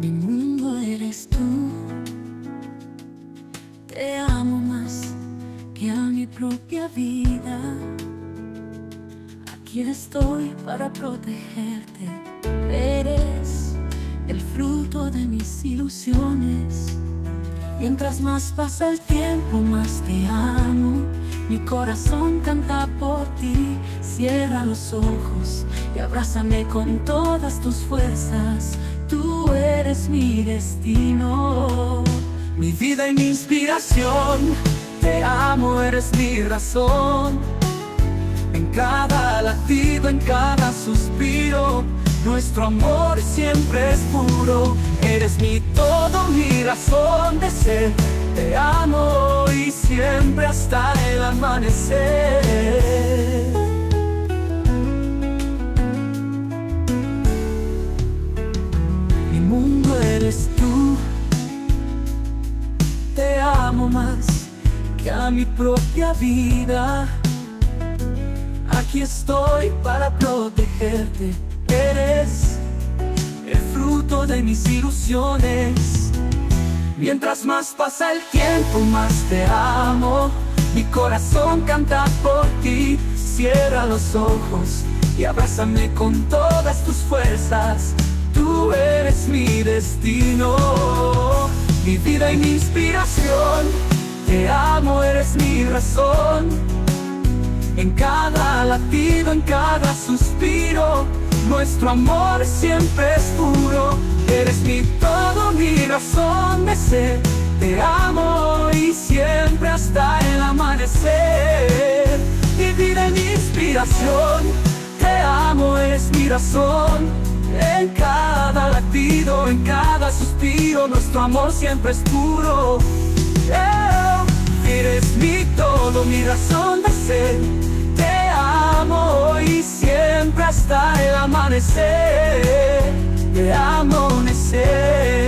Mi mundo eres tú. Te amo más que a mi propia vida. Aquí estoy para protegerte. Eres el fruto de mis ilusiones. Mientras más pasa el tiempo, más te amo. Mi corazón canta por ti, cierra los ojos y abrázame con todas tus fuerzas. Eres mi destino, mi vida y mi inspiración. Te amo, eres mi razón. En cada latido, en cada suspiro, nuestro amor siempre es puro. Eres mi todo, mi razón de ser. Te amo y siempre hasta el amanecer. Más que a mi propia vida. Aquí estoy para protegerte. Eres el fruto de mis ilusiones. Mientras más pasa el tiempo, más te amo. Mi corazón canta por ti. Cierra los ojos y abrázame con todas tus fuerzas. Tú eres mi destino, mi vida y mi inspiración. Te amo, eres mi razón. En cada latido, en cada suspiro, nuestro amor siempre es puro. Eres mi todo, mi razón de ser. Te amo y siempre hasta el amanecer. Mi vida y mi inspiración. Te amo, eres mi razón. En cada latido, en cada suspiro, nuestro amor siempre es puro. Oh, eres mi todo, mi razón de ser. Te amo y siempre hasta el amanecer. Te amanecer.